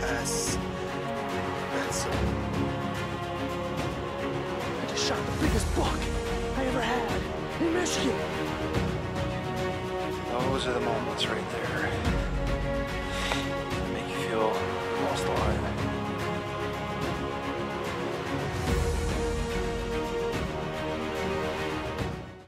Yes. That's I just shot the biggest buck I ever had in Michigan. those are the moments right there.